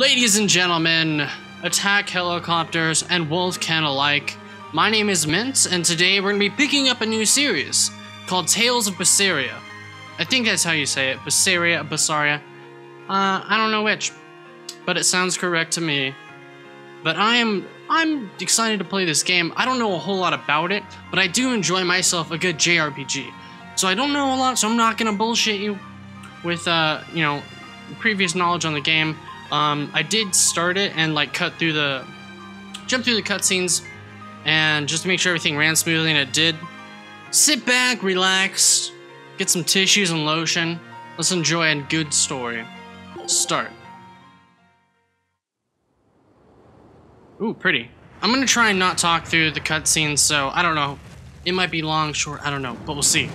Ladies and gentlemen, attack helicopters and Wolfcan alike, my name is Mint, and today we're going to be picking up a new series called Tales of Berseria. I think that's how you say it, Berseria, Bersaria. Uh, I don't know which, but it sounds correct to me. But I am I'm excited to play this game. I don't know a whole lot about it, but I do enjoy myself a good JRPG. So I don't know a lot, so I'm not gonna bullshit you with uh, you know, previous knowledge on the game. Um, I did start it and like cut through the, jump through the cutscenes, and just to make sure everything ran smoothly, and it did. Sit back, relax, get some tissues and lotion. Let's enjoy a good story. Start. Ooh, pretty. I'm gonna try and not talk through the cutscenes, so I don't know. It might be long, short, I don't know, but we'll see.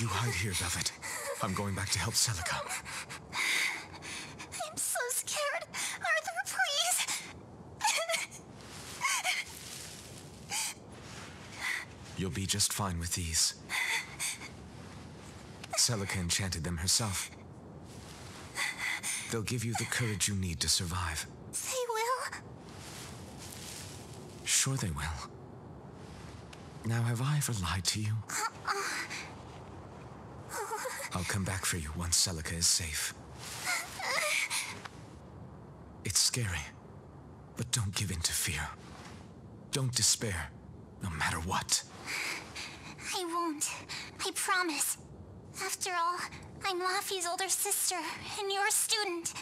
You hide here, Velvet. I'm going back to help Celica. I'm so scared. Arthur, please. You'll be just fine with these. Celica enchanted them herself. They'll give you the courage you need to survive. they will. Sure they will. Now, have I ever lied to you? Uh, I'll come back for you once Celica is safe. It's scary, but don't give in to fear. Don't despair, no matter what. I won't. I promise. After all, I'm Laphi's older sister and you're a student.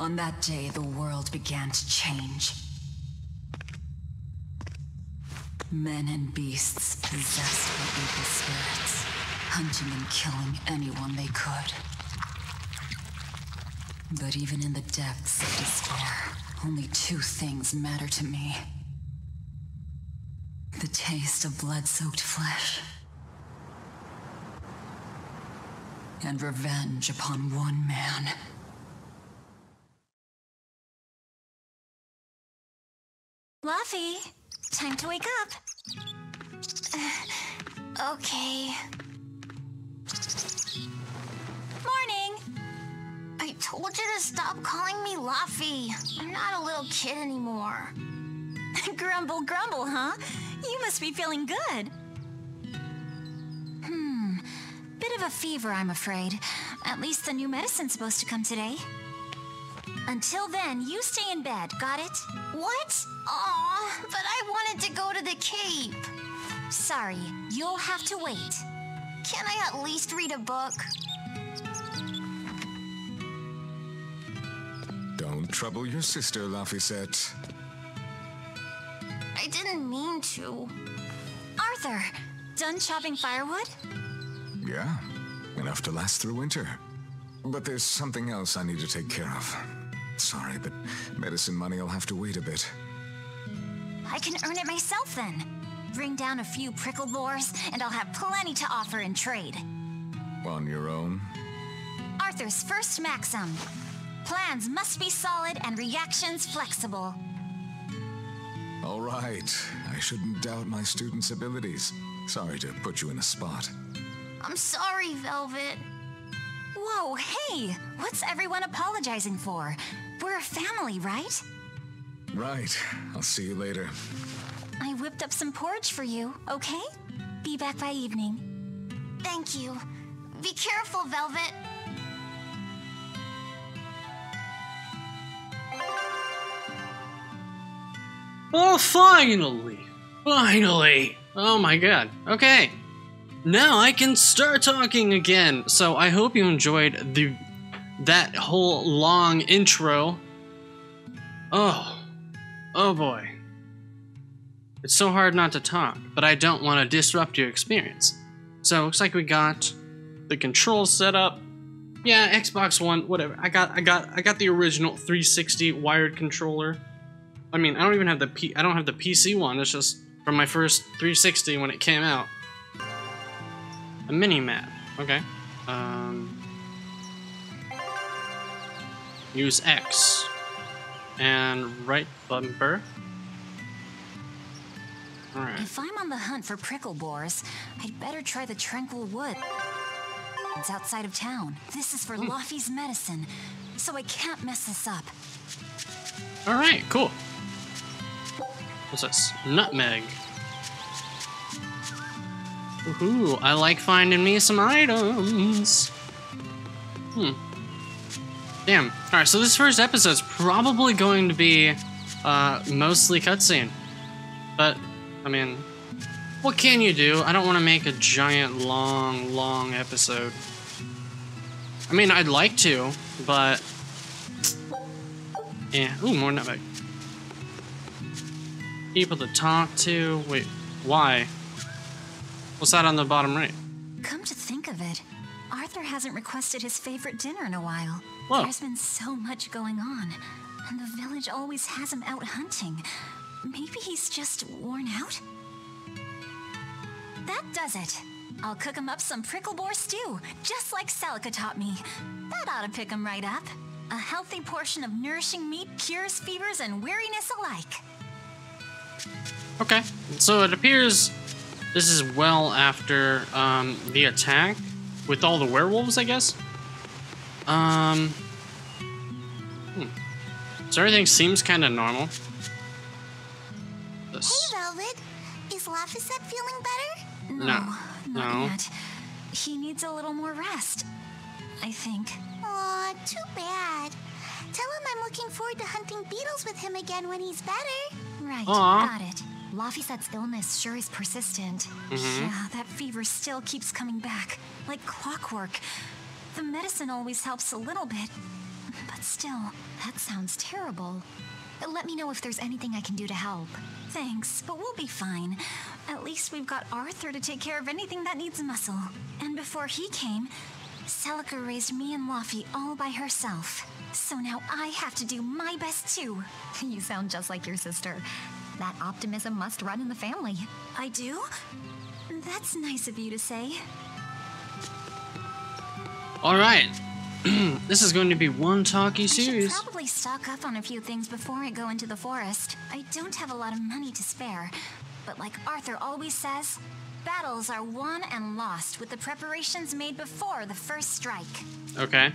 On that day, the world began to change. Men and beasts possessed by evil spirits, hunting and killing anyone they could. But even in the depths of despair, only two things matter to me. The taste of blood-soaked flesh and revenge upon one man. Laphi, time to wake up. Uh, okay. Morning. I told you to stop calling me Laphi. I'm not a little kid anymore. grumble, grumble, huh? You must be feeling good. Hmm. Bit of a fever, I'm afraid. At least the new medicine's supposed to come today. Until then, you stay in bed, got it? What? Aw, but I wanted to go to the cape. Sorry, you'll have to wait. Can I at least read a book? Don't trouble your sister, Laphicet. I didn't mean to. Arthur, done chopping firewood? Yeah, enough to last through winter. But there's something else I need to take care of. Sorry, but medicine money will have to wait a bit. I can earn it myself then. Bring down a few prickle boars, and I'll have plenty to offer in trade. On your own? Arthur's first maxim plans must be solid and reactions flexible. All right. I shouldn't doubt my students' abilities. Sorry to put you in a spot. I'm sorry, Velvet. Whoa, hey! What's everyone apologizing for? We're a family, right? Right. I'll see you later. I whipped up some porridge for you, okay? Be back by evening. Thank you. Be careful, Velvet. Oh, finally! Finally! Oh my god. Okay. Now I can start talking again. So I hope you enjoyed the that whole long intro. Oh. Oh boy. It's so hard not to talk, but I don't want to disrupt your experience. So it looks like we got the controls set up. Yeah, Xbox One, whatever. I got I got I got the original 360 wired controller. I mean, I don't even have the P I don't have the PC one. It's just from my first 360 when it came out. A mini map. Okay. Um use X and right bumper. Alright. If I'm on the hunt for prickle boars, I'd better try the Tranquil Wood. It's outside of town. This is for Laphi's medicine, so I can't mess this up. Alright, cool. What's this? Nutmeg. Ooh, I like finding me some items. Hmm. Damn. Alright, so this first episode's probably going to be uh, mostly cutscene. But, I mean, what can you do? I don't want to make a giant, long, long episode. I mean, I'd like to, but... Yeah. Ooh, more nutmeg. People to talk to. Wait, why? What's that on the bottom right? Come to think of it, Arthur hasn't requested his favorite dinner in a while. Whoa. There's been so much going on, and the village always has him out hunting. Maybe he's just worn out? That does it. I'll cook him up some prickle boar stew, just like Celica taught me. That ought to pick him right up. A healthy portion of nourishing meat cures fevers and weariness alike. Okay, so it appears this is well after um, the attack with all the werewolves, I guess. Um, hmm. so everything seems kind of normal. This. Hey, Velvet. Is Laphicet feeling better? No, not no. yet. He needs a little more rest, I think. Aw, too bad. Tell him I'm looking forward to hunting beetles with him again when he's better. Right, Aw. got it. Laphicet's illness sure is persistent. Mhm. Yeah, that fever still keeps coming back, like clockwork. The medicine always helps a little bit, but still, that sounds terrible. Let me know if there's anything I can do to help. Thanks, but we'll be fine. At least we've got Arthur to take care of anything that needs muscle. And before he came, Celica raised me and Laphi all by herself. So now I have to do my best too. You sound just like your sister. That optimism must run in the family. I do? That's nice of you to say. All right. this is going to be one talkie I should series. probably stock up on a few things before I go into the forest. I don't have a lot of money to spare, but like Arthur always says, battles are won and lost with the preparations made before the first strike. Okay.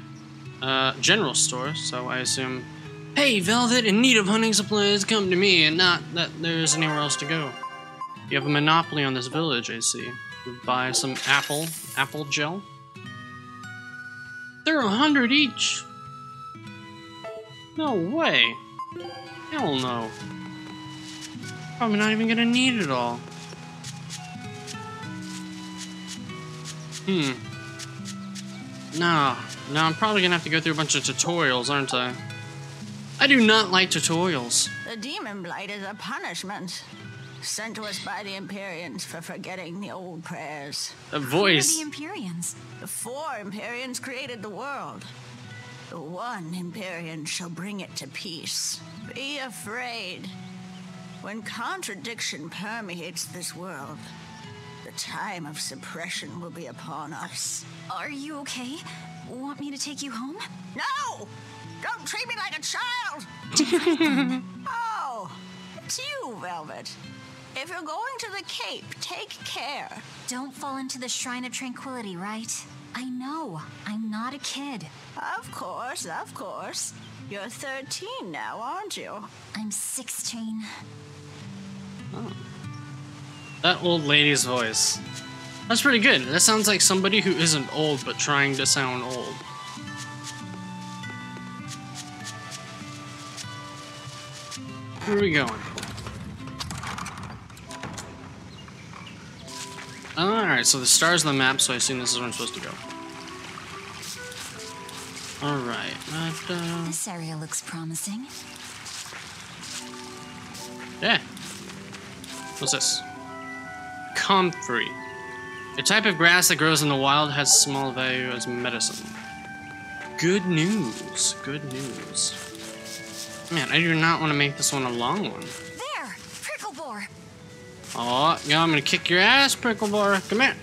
Uh, general store, so I assume. Hey, Velvet, in need of hunting supplies, come to me, and not that there's anywhere else to go. You have a monopoly on this village, I see. Buy some apple, apple gel. They're a hundred each. No way. Hell no. Probably not even gonna need it all. Hmm. No, no, I'm probably gonna have to go through a bunch of tutorials, aren't I? I do not like tutorials. The demon blight is a punishment sent to us by the Empyreans for forgetting the old prayers. A Who are voice. the Empyreans? The four Empyreans created the world. The one Empyrean shall bring it to peace. Be afraid. When contradiction permeates this world, the time of suppression will be upon us. Are you okay? Want me to take you home? No! Don't treat me like a child! oh, it's you, Velvet. If you're going to the Cape, take care. Don't fall into the Shrine of Tranquility, right? I know. I'm not a kid. Of course, of course. You're 13 now, aren't you? I'm 16. Hmm. That old lady's voice. That's pretty good. That sounds like somebody who isn't old but trying to sound old. Where are we going? Alright, so the stars on the map, so I assume this is where I'm supposed to go. Alright, uh, This area looks promising. yeah. What's this? Comfrey. A type of grass that grows in the wild has small value as medicine. Good news. Good news. Man, I do not want to make this one a long one. There! Prickle Boar! Oh, yeah, I'm gonna kick your ass, Pricklebar. Come here.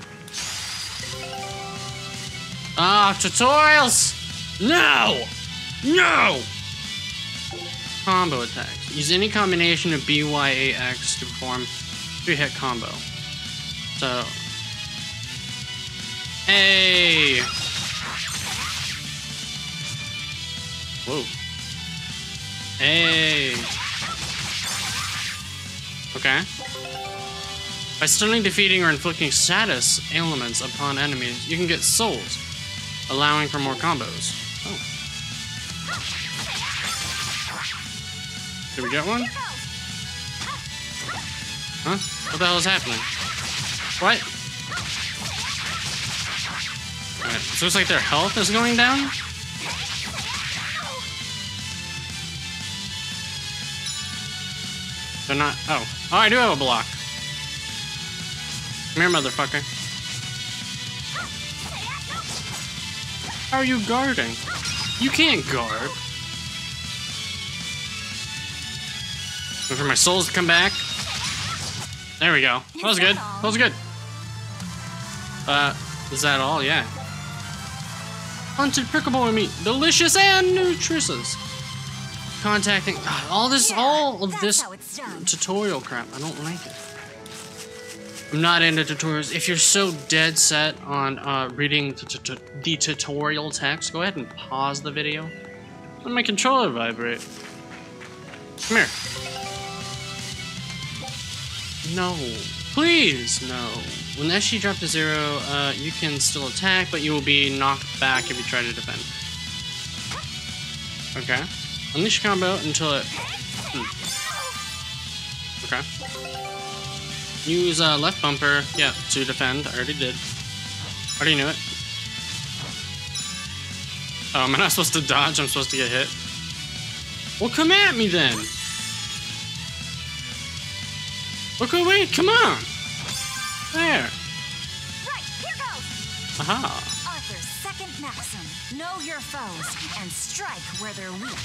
Ah, tutorials! No! No! Combo attacks. Use any combination of BYAX to perform three-hit combo. So... Hey! Whoa. Hey! Okay. By stunning, defeating, or inflicting status ailments upon enemies, you can get souls, allowing for more combos. Oh. Did we get one? Huh? What the hell is happening? What? Alright, so it's like their health is going down? They're not. Oh. Oh, I do have a block. Come here, motherfucker. How are you guarding? You can't guard. Wait for my souls to come back. There we go. That was good. That was good. Uh, is that all? Yeah. Hunted prickable meat, delicious and nutritious. Contacting ah, all this, Yeah, all of this how it's done. tutorial crap. I don't like it. I'm not into tutorials. If you're so dead set on uh, reading the tutorial text, go ahead and pause the video. Let my controller vibrate. Come here. No. Please, no. When the SG drop to zero, uh, you can still attack, but you will be knocked back if you try to defend. Okay. Unleash combo until it... Hmm. Okay. Use uh, left bumper, yeah, to defend. I already did. Already knew it. Oh, am I not supposed to dodge? I'm supposed to get hit. Well, come at me then. Okay, wait, come on. There. Right, here goes! Aha. Arthur's second maxim. Know your foes and strike where they're weak.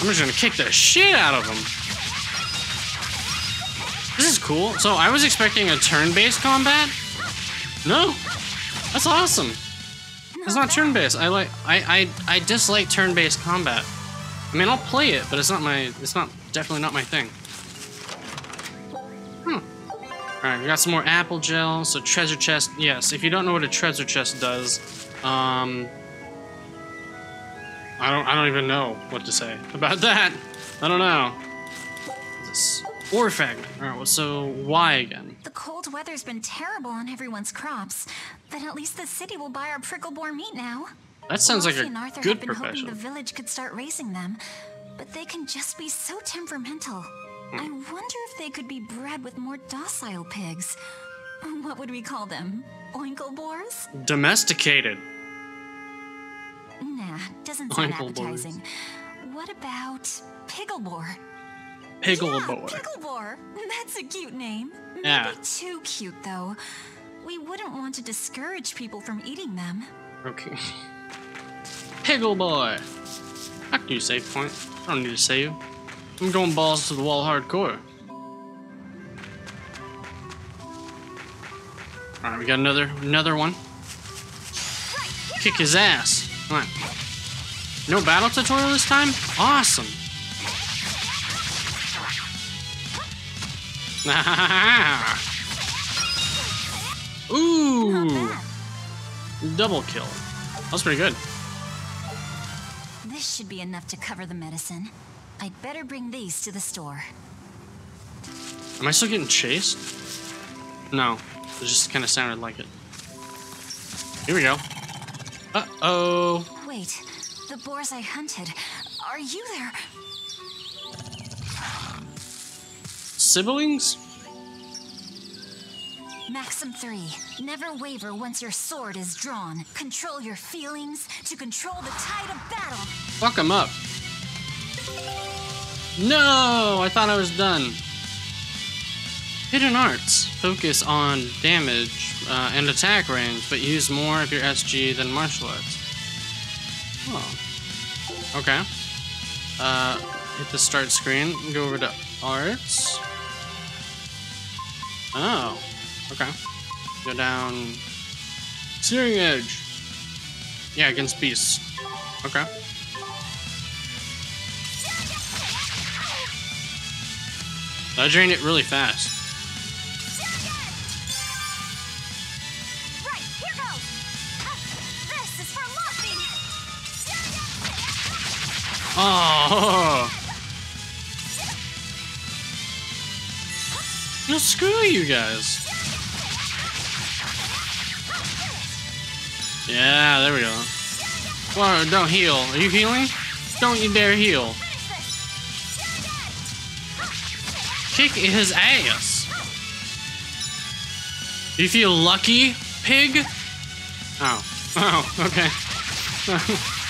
I'm just gonna kick the shit out of them. This is cool. So I was expecting a turn-based combat. No, that's awesome. It's not turn-based. I like I I I dislike turn-based combat. I mean, I'll play it, but it's not my it's not definitely not my thing. Hmm. All right, we got some more apple gel. So treasure chest. Yes, if you don't know what a treasure chest does, um, I don't I don't even know what to say about that. I don't know. This ore fragment. All right. Well, so why again? The cold weather's been terrible on everyone's crops, but at least the city will buy our pricklebore meat now. That sounds like Fluffy a and Arthur good have been profession. hoping the village could start raising them, but they can just be so temperamental. Hmm. I wonder if they could be bred with more docile pigs. What would we call them? Oinklebores? Domesticated. Nah, doesn't sound appetizing. What about Picklebore? Picklebore. Yeah, Picklebore. That's a cute name. Maybe Yeah. too cute, though. We wouldn't want to discourage people from eating them. Okay. Piggle boy. can you, save point. I don't need to save. I'm going balls to the wall hardcore. Alright, we got another another one. Kick his ass. On. No battle tutorial this time? Awesome. Ooh. Double kill. That's pretty good. This should be enough to cover the medicine. I'd better bring these to the store. Am I still getting chased? No. It just kind of sounded like it. Here we go. Uh-oh. Wait, the boars I hunted. Are you there? Siblings? Maxim 3. Never waver once your sword is drawn. Control your feelings to control the tide of battle. Fuck him up. No! I thought I was done. Hidden Arts. Focus on damage uh, and attack range, but use more of your SG than martial arts. Oh. Okay. Uh, hit the start screen. Go over to arts. Oh. Okay. Go down. Searing Edge. Yeah, against beasts. Okay. I drained it really fast. Oh. No, screw you guys. Yeah, there we go. Well, don't heal. Are you healing? Don't you dare heal. Kick his ass. You feel lucky, pig? Oh. Oh, okay.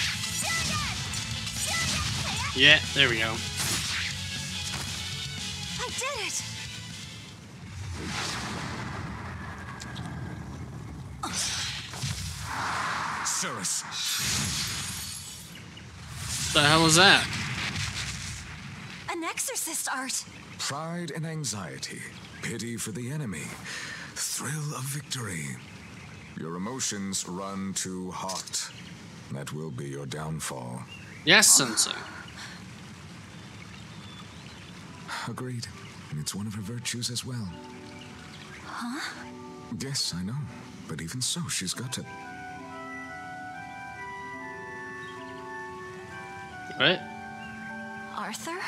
yeah, there we go. I did it! Cirrus, The hell was that? An exorcist art! pride and anxiety, pity for the enemy, thrill of victory. Your emotions run too hot. That will be your downfall. Yes, Sensei. Agreed. And it's one of her virtues as well. Huh? Yes, I know. But even so, she's got to. Right? Arthur?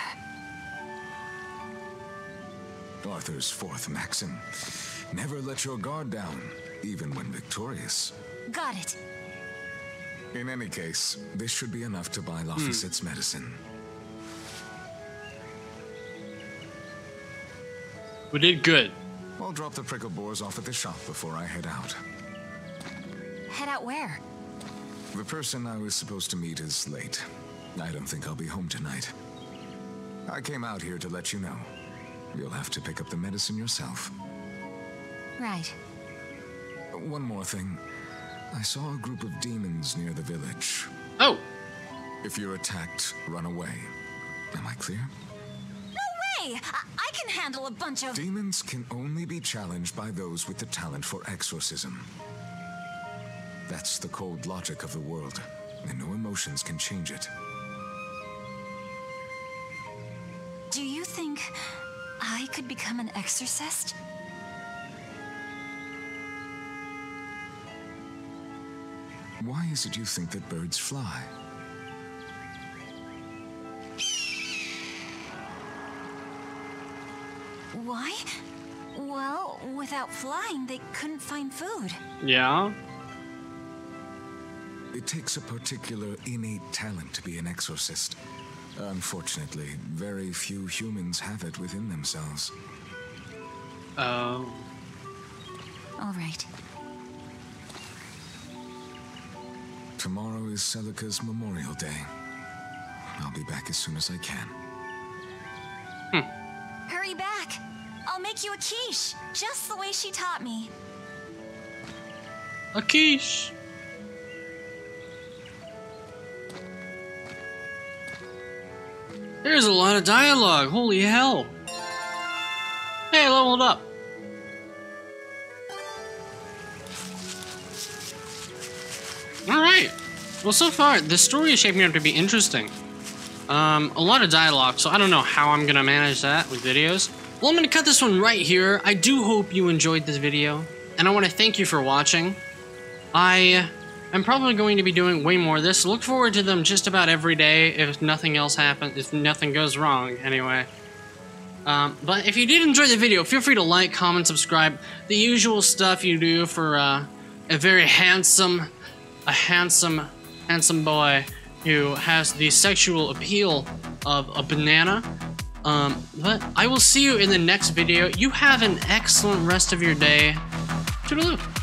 Arthur's fourth maxim. Never let your guard down, even when victorious. Got it. In any case, this should be enough to buy Laphicet's medicine. We did good. I'll drop the prickle boars off at the shop before I head out. Head out where? The person I was supposed to meet is late. I don't think I'll be home tonight. I came out here to let you know. You'll have to pick up the medicine yourself. Right. One more thing. I saw a group of demons near the village. Oh, If you're attacked, run away. Am I clear? Way! I, I can handle a bunch of. Demons can only be challenged by those with the talent for exorcism. That's the cold logic of the world, and no emotions can change it. Do you think I could become an exorcist? Why is it you think that birds fly? Why? Well, without flying, they couldn't find food. Yeah. It takes a particular innate talent to be an exorcist. Unfortunately, very few humans have it within themselves. Oh. All right. Tomorrow is Celica's Memorial Day. I'll be back as soon as I can. Hmm. Hurry back! Make you a quiche, just the way she taught me. A quiche. There's a lot of dialogue. Holy hell. Hey, I leveled up. Alright. Well, so far, the story is shaping up to be interesting. Um, a lot of dialogue, so I don't know how I'm gonna manage that with videos. Well, I'm gonna cut this one right here. I do hope you enjoyed this video, and I want to thank you for watching. I am probably going to be doing way more of this. Look forward to them just about every day if nothing else happens, if nothing goes wrong, anyway. Um, but if you did enjoy the video, feel free to like, comment, subscribe. The usual stuff you do for uh, a very handsome, a handsome, handsome boy who has the sexual appeal of a banana. Um, but I will see you in the next video. You have an excellent rest of your day. Toodaloo.